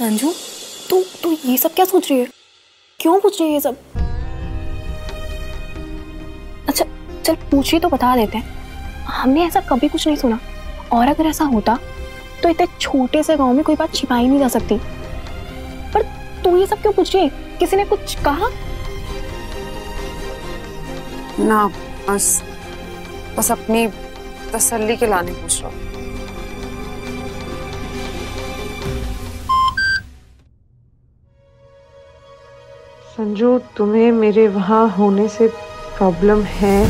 संजू, तू तू ये सब क्या सोच रही है? क्यों पूछ रही है ये सब? अच्छा चल पूछिए तो बता देते हैं। हमने ऐसा कभी कुछ नहीं सुना। और अगर ऐसा होता तो इतने छोटे से गाँव में कोई बात छिपाई नहीं जा सकती। पर तू ये सब क्यों पूछ रही है? किसी ने कुछ कहा? ना, बस बस अपनी तसल्ली के लाने पूछ रहा हूँ। संजू, तुम्हें मेरे वहाँ होने से प्रॉब्लम है।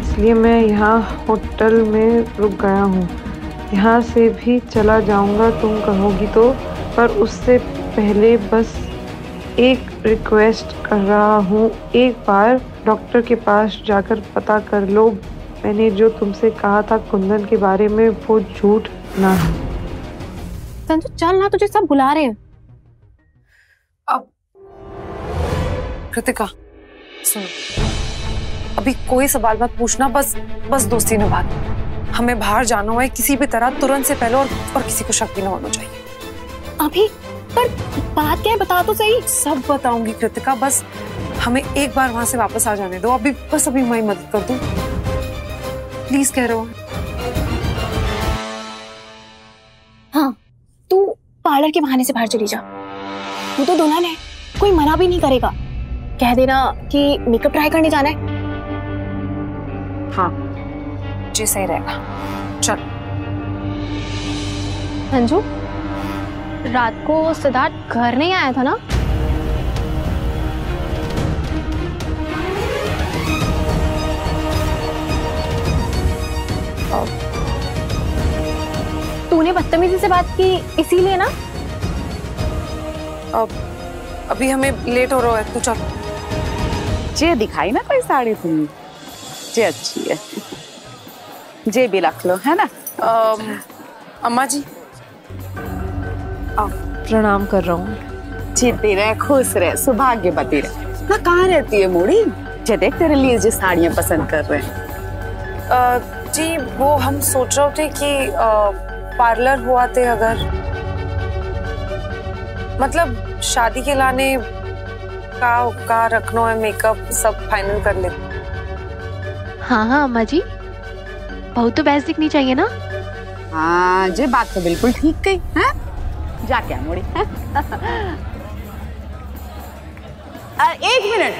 इसलिए मैं यहाँ होटल में रुक गया हूँ। यहाँ से भी चला जाऊँगा, तुम कहोगी तो। पर उससे पहले बस एक रिक्वेस्ट कर रहा हूँ। एक बार डॉक्टर के पास जाकर पता कर लो। मैंने जो तुमसे कहा था कुंदन के बारे में, वो झूठ ना है। संजू, चल ना, तुझे सब बुला रहे हैं। कृतिका सुनो। अभी कोई सवाल मत पूछना बस बस दोस्ती निभा हमें बाहर जाना हुआ है किसी भी तरह तुरंत से पहले और, और किसी को शक भी ना होना चाहिए। अभी? पर बात क्या है बता तो सही। सब बताऊँगी कृतिका बस हमें एक बार वहाँ से वापस आ जाने दो। अभी बस अभी मैं मदद कर दू। प्लीज़ कह रहा हूँ। हाँ तू पार्लर के बहाने से बाहर चली जा। तू तो दुल्हन है कोई मना भी नहीं करेगा। कह देना कि मेकअप ट्राई करने जाना है। हाँ जी सही रहेगा। चल। संजू रात को सिद्धार्थ घर नहीं आया था ना? तूने बदतमीजी से बात की इसीलिए ना? अब अभी हमें लेट हो रहा है तू चल। जे दिखाई ना कोई साड़ी तुम्हें जे अच्छी है। जे भी रख लो है ना? अम, अम्मा जी। प्रणाम कर रहा हूँ। जीती रहे खुश रहे सौभाग्यवती रहे। ना कहाँ रहती है मुड़ी? जे देख तेरे लिए जो साड़ियाँ पसंद कर रहे हैं। अ, जी वो हम सोच रहे थे कि अ, पार्लर हुआ थे अगर। मतलब शादी के लाने का का रखना है मेकअप सब फाइनल कर ले हाँ हाँ अम्मा जी बहुत तो बेस्ट दिखनी चाहिए ना? हाँ जे बात तो बिल्कुल ठीक कही है? जा क्या मुड़ी हैं? एक मिनट।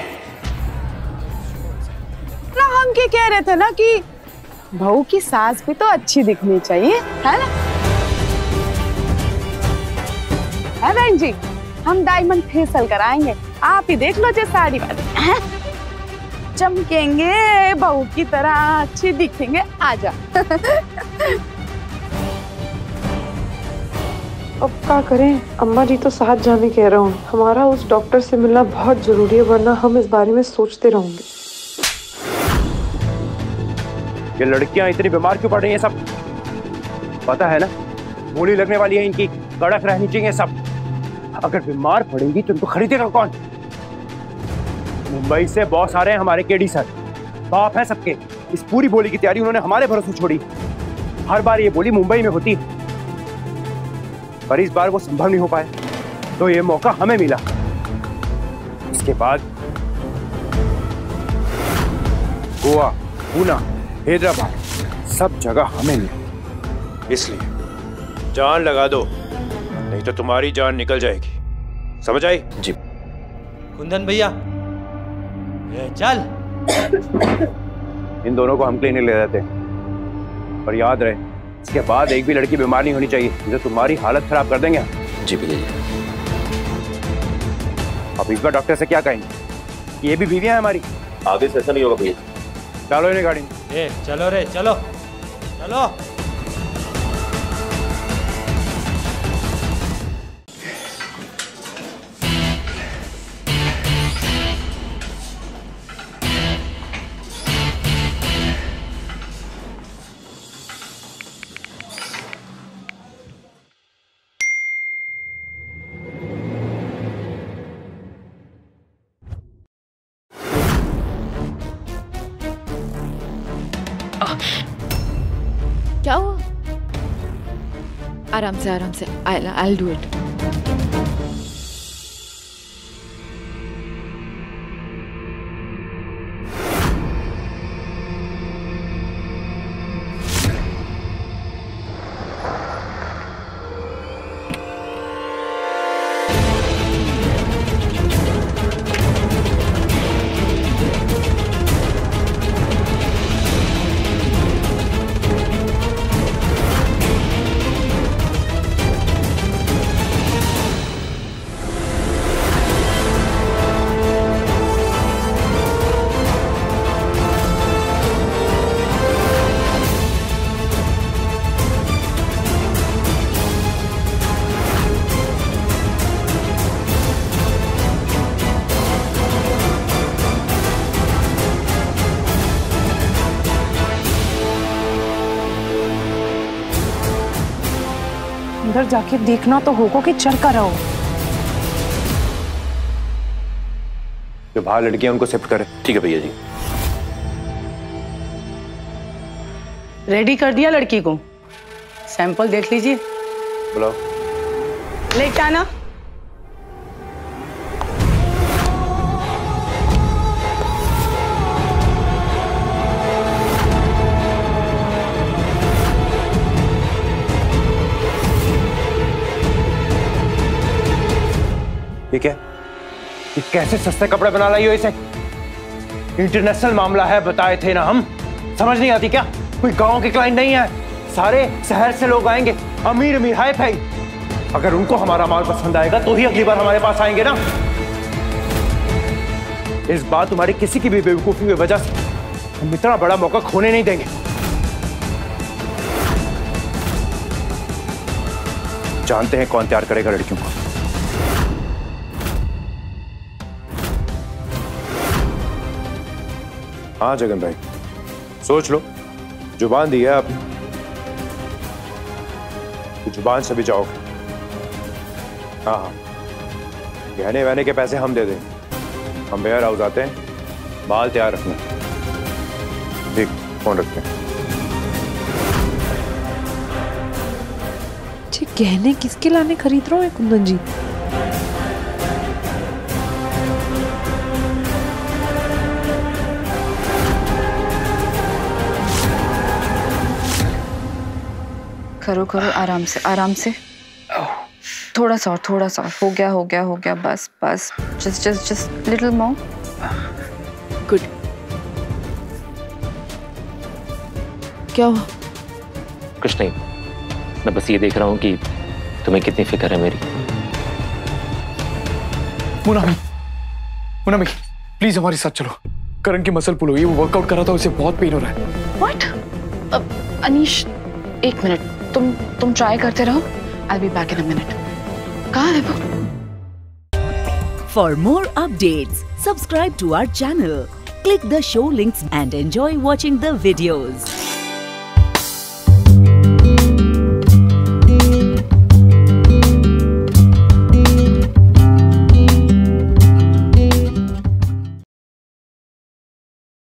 ना हम क्या कह रहे थे ना कि बहू की सास भी तो अच्छी दिखनी चाहिए है ना? है बहन जी हम डायमंड फेशियल कराएँगे। आप ही देख लो जे साड़ी वाली। चमकेंगे, बहू की तरह अच्छी दिखेंगे। आजा। अब क्या करें? अम्मा जी तो साथ जाने कह रहा हूँ। हमारा उस डॉक्टर से मिलना बहुत ज़रूरी है, वरना हम इस बारे में सोचते रहेंगे। ये लड़कियाँ इतनी बीमार क्यों पड़ रही हैं सब? पता है ना? मूली लगने वाली है इनकी। कड़क रहनी चाहिए सब। अगर बीमार पड़ेंगी तो इनको खरीदेगा कौन? मुंबई से बॉस आ रहे हैं हमारे केडी सर। बाप है सबके। इस पूरी बोली की तैयारी उन्होंने हमारे भरोसे छोड़ी। हर बार ये बोली मुंबई में होती पर इस बार वो संभव नहीं हो पाए। तो ये मौका हमें मिला। इसके बाद गोवा, पूना, हैदराबाद, सब जगह हमें मिली। इसलिए जान लगा दो। नहीं तो तुम्हारी जान निकल जाएगी। समझ आई? जी। कुंदन भैया चल। इन दोनों को हम क्लिनिक ले जाते। हैं पर याद रहे इसके बाद एक भी लड़की बीमार नहीं होनी चाहिए। जो तुम्हारी हालत खराब कर देंगे। जी भैया अब इस बार डॉक्टर से क्या कहेंगे? ये भी बीवियाँ हैं हमारी? आगे से ऐसा नहीं होगा भैया। चलो इन्हें गाड़ी में। ए चलो रे चलो। चलो। क्या हुआ आराम से आराम से आई आई डू इट अंदर जाके देखना तो होगा कि चढ़ कर रहो जो बाहर लड़कियाँ उनको शिफ्ट करें। ठीक है भैया जी। रेडी कर दिया लड़की को? सैंपल देख लीजिए। बुलाओ। लेट आना। ये क्या? ये कैसे सस्ते कपड़े बना लाई हो इसे? इंटरनेशनल मामला है, बताए थे ना हम। समझ नहीं आती क्या? कोई गाँव के क्लाइंट नहीं है। सारे शहर से लोग आएँगे। अमीर अमीर हाई फाई। अगर उनको हमारा माल पसंद आएगा तो ही अगली बार हमारे पास आएँगे ना। इस बार तुम्हारी किसी की भी बेवकूफ़ी की वजह से हम इतना बड़ा मौका खोने नहीं देंगे। जानते हैं कौन तैयार करेगा लड़कियों को। हाँ जगन भाई। सोच लो। ज़ुबान दी है आपने तो ज़ुबान से भी जाओगे हाँ हाँ। गहने वहने के पैसे हम दे देंगे हम वेयर हाउस आते हैं। माल तैयार रखना। ठीक, फ़ोन रखते हैं। गहने किसके लाने खरीद रहे हो कुंदन जी? करो करो आराम से आराम से। थोड़ा सा और थोड़ा सा और। हो गया हो गया हो गया बस बस। Just just just little more good क्या हुआ? कुछ नहीं। मैं बस ये देख रहा हूँ कि तुम्हें कितनी फ़िक्र है मेरी। मुना मुना भाई प्लीज़ हमारे साथ चलो। करण की मसल पुल हुई है वो वर्कआउट कर रहा था उसे बहुत पेन हो रहा है। व्हाट अनीश एक मिनट। तुम तुम ट्राई करते रहो। I be back in minute कहाँ है वो? For more update subscribe to our channel click the show links and enjoy watching the videos